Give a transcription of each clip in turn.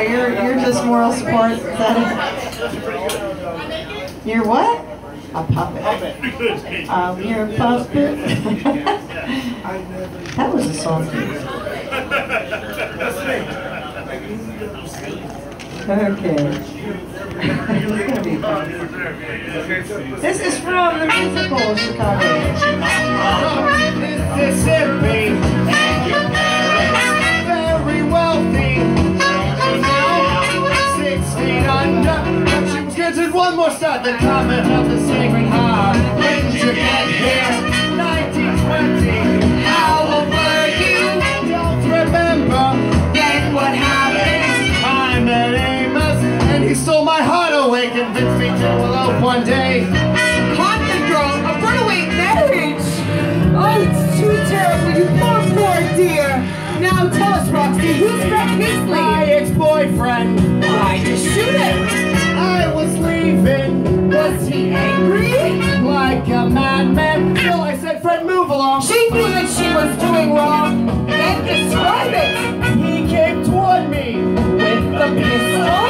You're you're just moral support. You're what? A puppet. Um, you're a puppet. that was a song. Okay. This is from the musical Chicago. One more shot, the Convent of the Sacred Heart. When did you get here? 1920. How old were you? Don't remember. Then what happened? I met Amos, and he stole my heart away. Convinced me to elope one day. Haunted girl, a runaway marriage! Oh, it's too terrible, you poor, poor dear! Now tell us, Roxie, who's Fred My Kingsley? ex-boyfriend. Why'd you shoot him? I was leaving Was he angry? like a madman. So I said, Fred, move along. She knew that she was doing wrong. Then describe it! He came toward me With the pistol?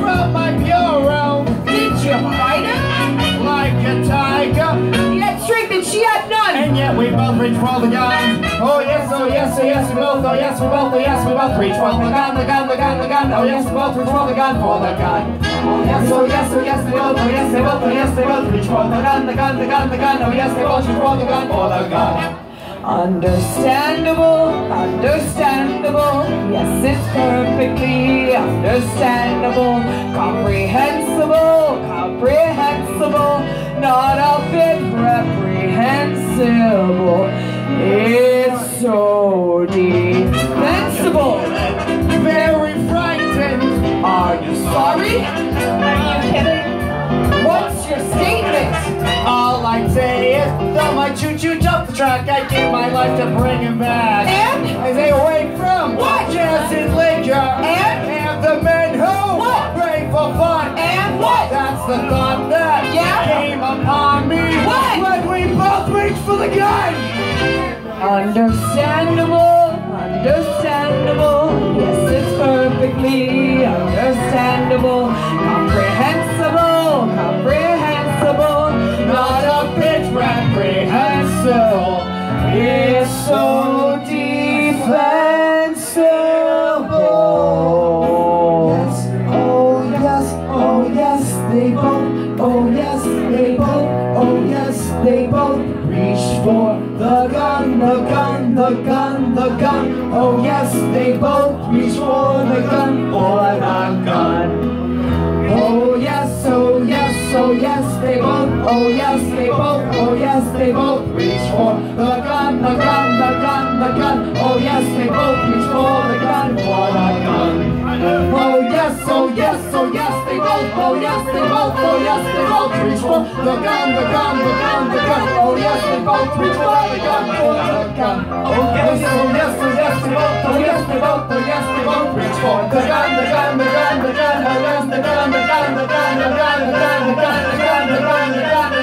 from my bureau Did you fight him? like a tiger. He had strength and she had none! And yet we both reach for the gun. Oh yes, oh yes, oh yes, we both, oh yes, we both, oh yes, we both reach for the gun, the gun, the gun, the gun. Oh yes, we both reach for the gun, for the gun. Understandable, understandable. Yes, it's perfectly understandable. Comprehensible, comprehensible. Not a bit reprehensible. It's so defensible. Very frightened. Are you sorry? I'd say though my choo-choo jumped the track, I give my life to bring him back. And? I stay away from What? Jesse Ledger And? and the men who What? pray for fun. And what? That's the thought that Yeah? came upon me What? when we both reached for the gun. Understandable, understandable. Yes, it's perfectly understandable. The gun, the gun. Oh yes, they both reach for the gun, for the gun. Oh yes, oh yes, oh yes, they both, oh yes, they both, oh yes, they both reach for the gun, the gun, the gun, the gun. Oh yes, they both reach for the gun, both, oh yes, they both, oh yes, they both reach for the gun, the gun, the gun, the gun. Oh yes, they both reach for the gun, for the gun. Oh yes, oh yes, oh oh oh gun, gun, gun, gun. Oh gun, gun, gun, gun, gun, gun, gun, gun, gun,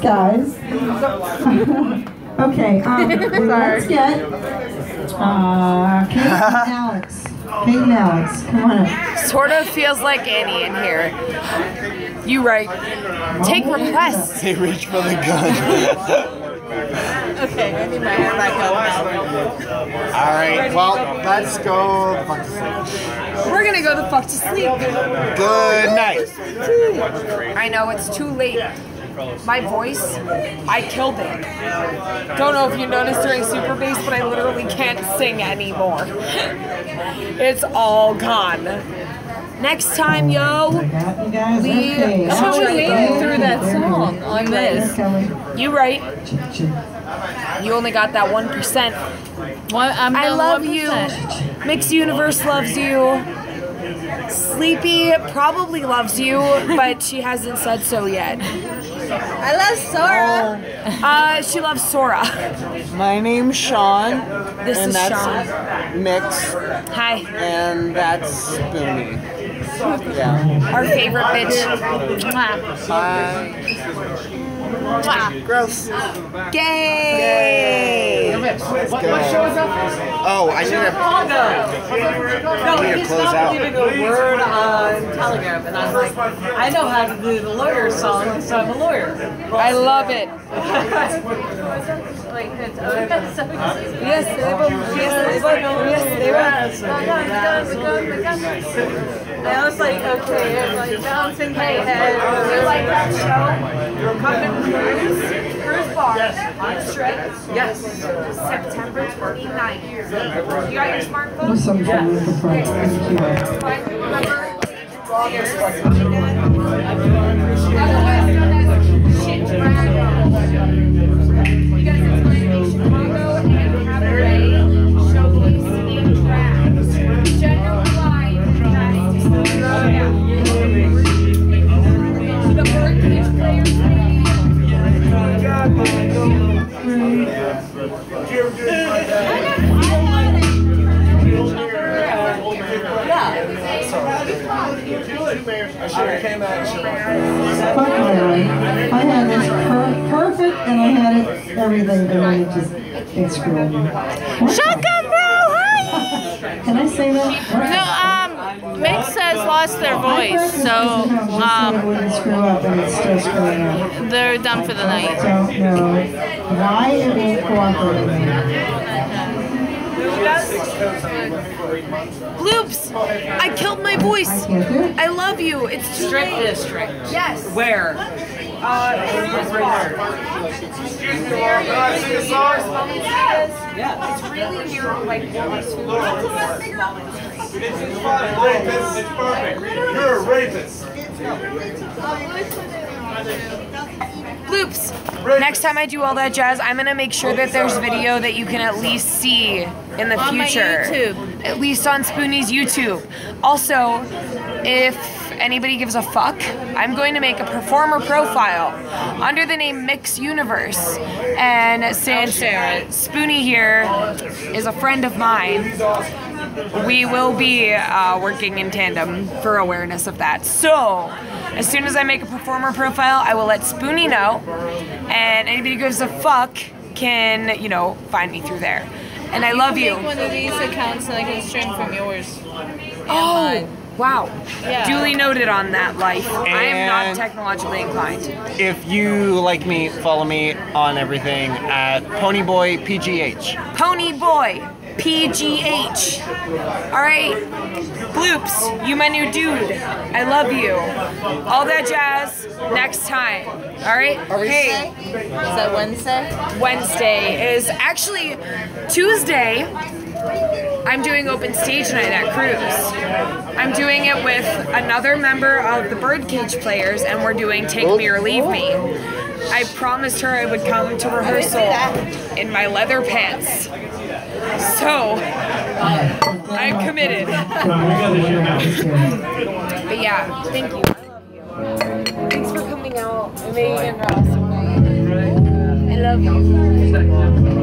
guys. okay, um, let's get uh, Kate and Alex. Kate and Alex, come on up. Sort of feels like Annie in here. You right. Take requests. They reach for the gun. Okay, I need my hair back up All right, well, let's go. the fuck to sleep. We're gonna go the fuck to sleep. Good night. I know it's too late. My voice, I killed it. Don't know if you noticed during Super Bass, but I literally can't sing anymore. It's all gone. Next time, yo. I you. We- okay. How How we we made it through that song on this? You right. You only got that one percent. One, I'm I the love 1%. you. Mix Universe loves you. Sleepy probably loves you, but she hasn't said so yet. I love Sora. Uh, she loves Sora. My name's Sean, This and is that's Sean. Mix, Hi, and that's Spoonie. Yeah. our favorite bitch. Bye. Gross. Gay. Let's go. Oh, I should have. No, We need to he's close not out. leaving a word on Telegram, and I'm like, I know how to do the lawyer song, so I'm a lawyer. I love it. Like, it's, oh, that's so exciting. Yes, they will. Yes, they will. Yes, they will. I was like, okay, it's like bouncing my head. You like that show? Coming Cruze, Cruze Bar on Strip. Yes. September 29th. You got your smartphone? Do something and I had it everything and then it just it screwed. Shotgun bro, hi! Can I say that? No, um, Mix has lost their voice, so um, it wouldn't screw up and it's still screwing up. they're done for the night. Don't know why it won't cooperate with me. Bloops! I killed my voice. I can't do it. I love you. It's too Strip late. district. Yes. Where? Uh, yeah. It's really near like Wallace Food. You're a rapist. Bloops. Next time I do all that jazz, I'm gonna make sure that there's video that you can at least see in the On my future. YouTube. At least on Spoonie's YouTube. Also, if anybody gives a fuck, I'm going to make a performer profile under the name Mix Universe. And since Spoonie here is a friend of mine, we will be uh, working in tandem for awareness of that. So, as soon as I make a performer profile, I will let Spoonie know, and anybody who gives a fuck can, you know, find me through there. And I love you. Make one of these accounts and I can stream from yours. Oh, mine. wow. Yeah. Duly noted on that life. I am not technologically inclined. If you like me, follow me on everything at PonyboyPGH. Ponyboy PGH. Pony Boy, PGH. All right, Bloops, you my new dude. I love you. All that jazz next time. All right. Hey, Is that Wednesday? Wednesday is actually Tuesday. I'm doing open stage night at Cruze. I'm doing it with another member of the Birdcage Players, and we're doing Take Me or Leave Me. I promised her I would come to rehearsal in my leather pants. So, I'm committed. But yeah, thank you. I love you. Thanks for coming out and making an awesome night. I love you.